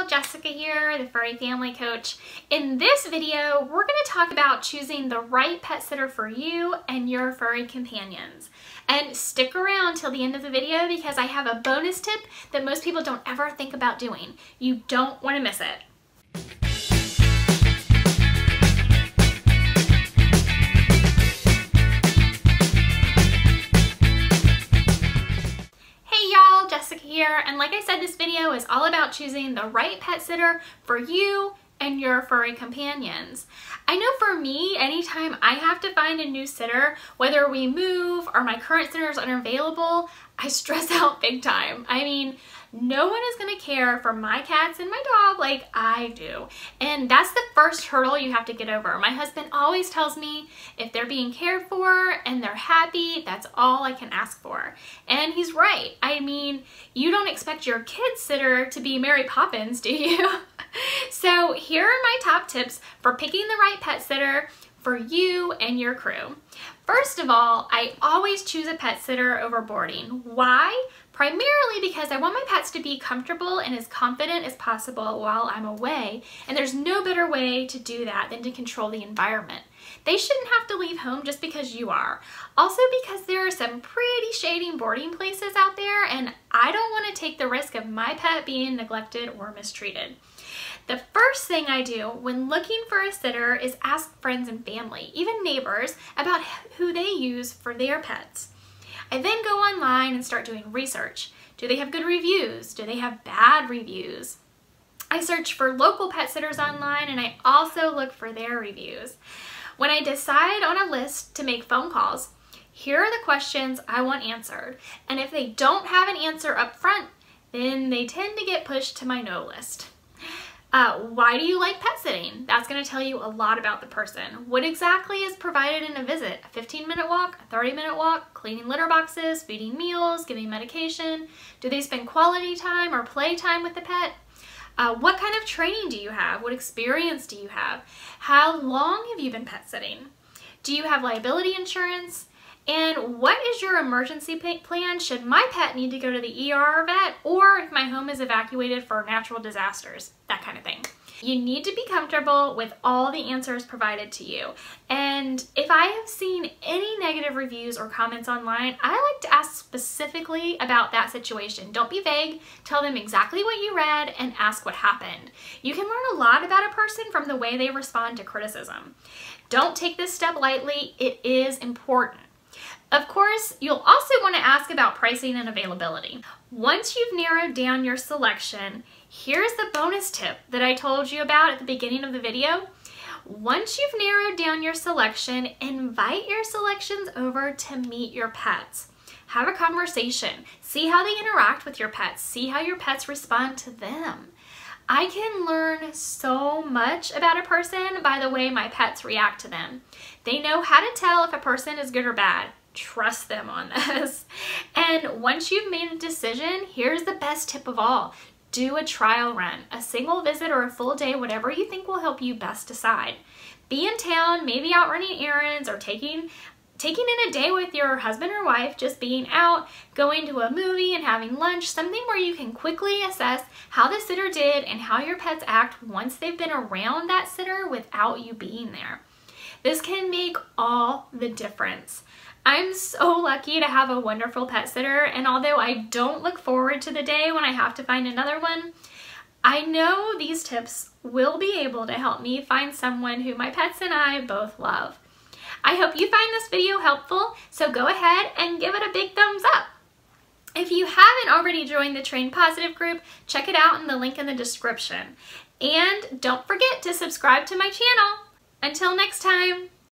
y'all, Jessica here, the Furry Family Coach. In this video, we're going to talk about choosing the right pet sitter for you and your furry companions. And stick around till the end of the video because I have a bonus tip that most people don't ever think about doing. You don't want to miss it. Here, and like I said, this video is all about choosing the right pet sitter for you and your furry companions. I know for me, anytime I have to find a new sitter, whether we move or my current sitter is unavailable, I stress out big time. I mean, no one is to care for my cats and my dog like I do. And that's the first hurdle you have to get over. My husband always tells me if they're being cared for and they're happy, that's all I can ask for. And he's right. I mean, you don't expect your kid sitter to be Mary Poppins, do you? so here are my top tips for picking the right pet sitter for you and your crew. First of all, I always choose a pet sitter over boarding. Why? Primarily because I want my pets to be comfortable and as confident as possible while I'm away, and there's no better way to do that than to control the environment. They shouldn't have to leave home just because you are. Also because there are some pretty shady boarding places out there, and I don't want to take the risk of my pet being neglected or mistreated. The first thing I do when looking for a sitter is ask friends and family, even neighbors, about who they use for their pets. I then go online and start doing research. Do they have good reviews? Do they have bad reviews? I search for local pet sitters online and I also look for their reviews. When I decide on a list to make phone calls, here are the questions I want answered. And if they don't have an answer up front, then they tend to get pushed to my no list. Uh, why do you like pet sitting? That's going to tell you a lot about the person. What exactly is provided in a visit? A 15 minute walk, a 30 minute walk, cleaning litter boxes, feeding meals, giving medication? Do they spend quality time or play time with the pet? Uh, what kind of training do you have? What experience do you have? How long have you been pet sitting? Do you have liability insurance? And what is your emergency plan should my pet need to go to the ER or vet or if my home is evacuated for natural disasters, that kind of thing. You need to be comfortable with all the answers provided to you. And if I have seen any negative reviews or comments online, I like to ask specifically about that situation. Don't be vague, tell them exactly what you read and ask what happened. You can learn a lot about a person from the way they respond to criticism. Don't take this step lightly, it is important. Of course, you'll also want to ask about pricing and availability. Once you've narrowed down your selection, here's the bonus tip that I told you about at the beginning of the video. Once you've narrowed down your selection, invite your selections over to meet your pets. Have a conversation. See how they interact with your pets. See how your pets respond to them. I can learn so much about a person by the way my pets react to them. They know how to tell if a person is good or bad trust them on this. And once you've made a decision, here's the best tip of all. Do a trial run, a single visit or a full day, whatever you think will help you best decide. Be in town, maybe out running errands or taking taking in a day with your husband or wife, just being out, going to a movie and having lunch, something where you can quickly assess how the sitter did and how your pets act once they've been around that sitter without you being there. This can make all the difference. I'm so lucky to have a wonderful pet sitter and although I don't look forward to the day when I have to find another one, I know these tips will be able to help me find someone who my pets and I both love. I hope you find this video helpful, so go ahead and give it a big thumbs up. If you haven't already joined the Train Positive group, check it out in the link in the description. And don't forget to subscribe to my channel. Until next time.